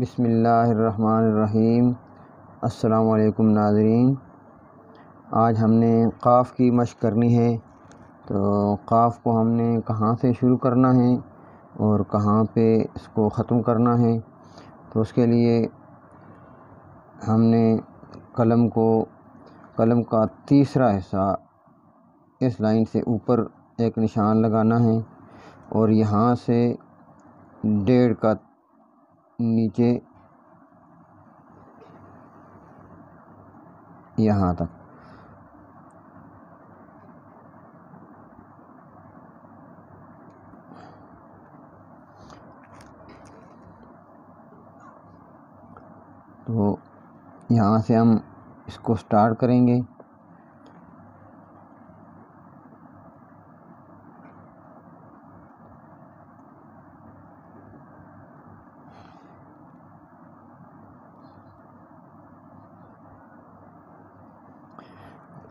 बिसमीम नाजरीन। आज हमने क़ाफ़ की मश करनी है तो क़ाफ़ को हमने कहाँ से शुरू करना है और कहाँ पे इसको ख़त्म करना है तो उसके लिए हमने कलम को, कलम का तीसरा हिस्सा इस लाइन से ऊपर एक निशान लगाना है और यहाँ से डेढ़ का नीचे यहाँ तक। तो यहाँ से हम इसको स्टार्ट करेंगे।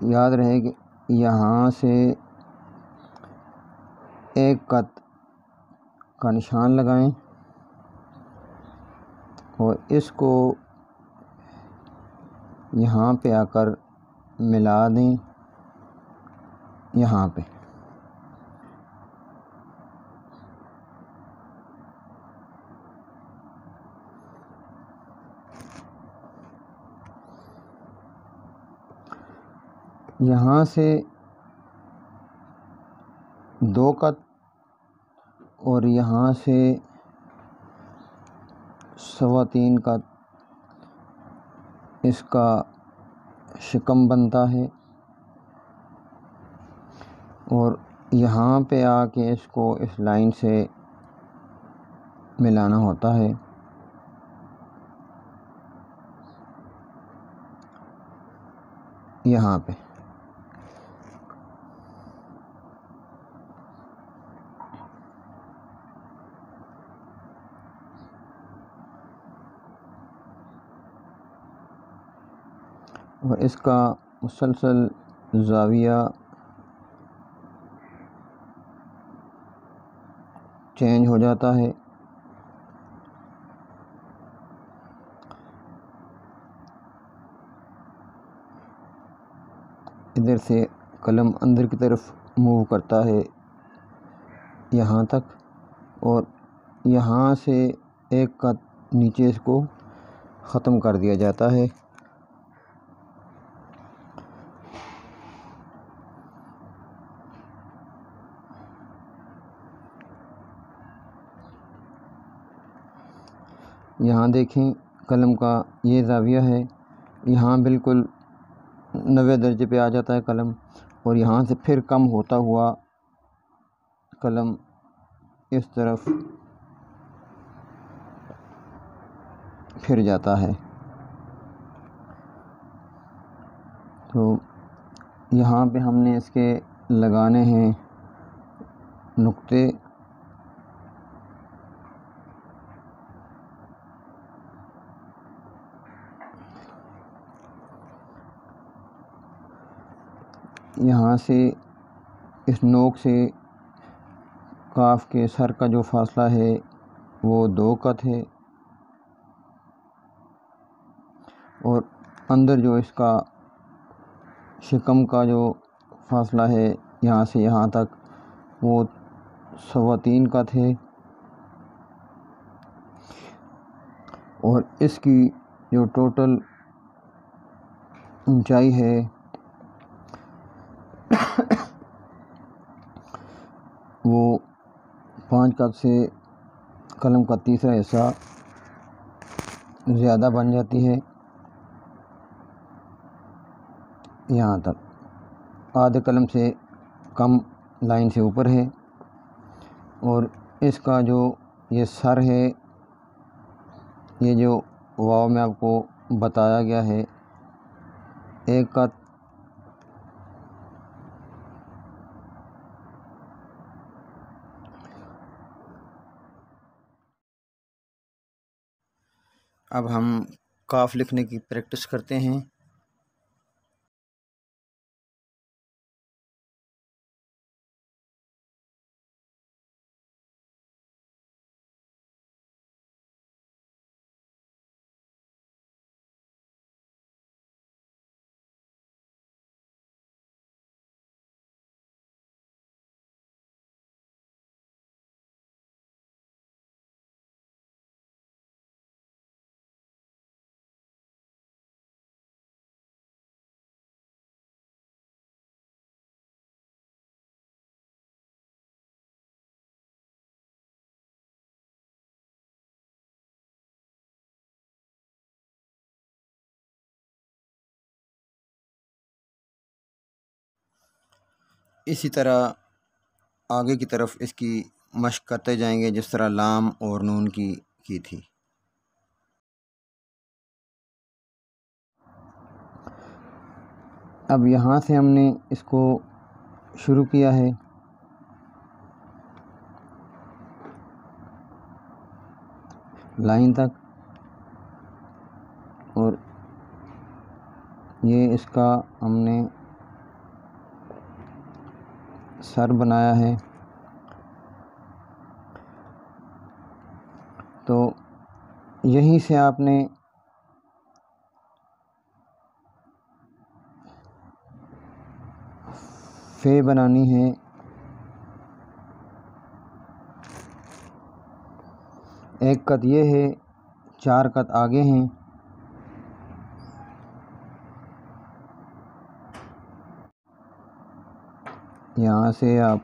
याद रहे कि यहाँ से एक कत का निशान लगाएँ और इसको यहाँ पे आकर मिला दें। यहाँ पे। यहाँ से दो कत और यहाँ से सवा तीन का इसका शिकम बनता है और यहाँ पे आके इसको इस लाइन से मिलाना होता है। यहाँ पे। और इसका मुसलसल ज़ाविया चेंज हो जाता है। इधर से कलम अंदर की तरफ़ मूव करता है यहाँ तक और यहाँ से एक का नीचे इसको ख़त्म कर दिया जाता है। यहाँ देखें, कलम का ये ज़ाविया है। यहाँ बिल्कुल नवे दर्जे पे आ जाता है कलम और यहाँ से फिर कम होता हुआ कलम इस तरफ़ फिर जाता है। तो यहाँ पे हमने इसके लगाने हैं नुक्ते यहाँ से इस नोक से काफ के सर का जो फासला है, वो दो कत है। और अंदर जो इसका शिकम का जो फासला है, यहाँ से यहाँ तक वो सवा तीन का थे और इसकी जो टोटल ऊंचाई है वो पाँच कप से कलम का तीसरा हिस्सा ज़्यादा बन जाती है। यहाँ तक। आधे कलम से कम लाइन से ऊपर है और इसका जो ये सर है, ये जो वाव में आपको बताया गया है, एक का अब हम काफ लिखने की प्रैक्टिस करते हैं। इसी तरह आगे की तरफ़ इसकी मशक करते जाएँगे, जिस तरह लाम और नून की की थी। अब यहाँ से हमने इसको शुरू किया है। लाइन तक। और ये इसका हमने सर बनाया है। तो यहीं से आपने फे बनानी है। एक कत ये है, चार कत आगे हैं। यहाँ से आप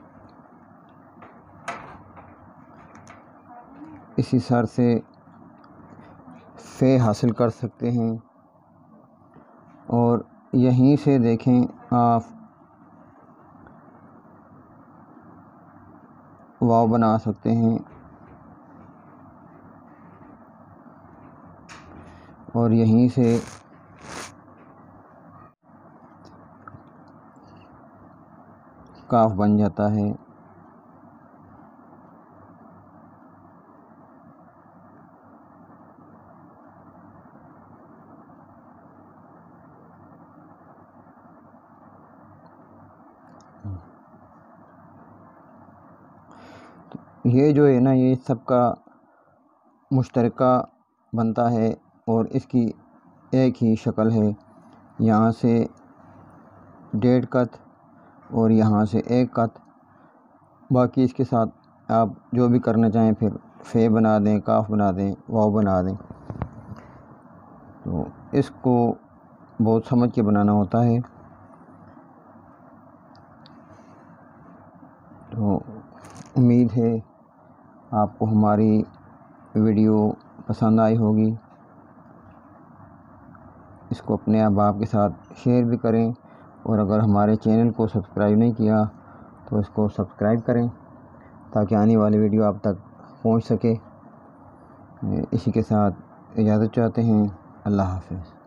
इसी सर से फे हासिल कर सकते हैं। और यहीं से देखें आप वाव बना सकते हैं। और यहीं से काफ बन जाता है। ये जो है ना, ये सबका मुश्तरका बनता है और इसकी एक ही शक्ल है। यहाँ से डेढ़ कत और यहाँ से एक कत। बाकी इसके साथ आप जो भी करना चाहें फिर फे बना दें, काफ बना दें, वाव बना दें। तो इसको बहुत समझ के बनाना होता है। तो उम्मीद है आपको हमारी वीडियो पसंद आई होगी। इसको अपने अहबाब के साथ शेयर भी करें। और अगर हमारे चैनल को सब्सक्राइब नहीं किया तो इसको सब्सक्राइब करें, ताकि आने वाली वीडियो आप तक पहुँच सके। इसी के साथ इजाज़त चाहते हैं। अल्लाह हाफिज़।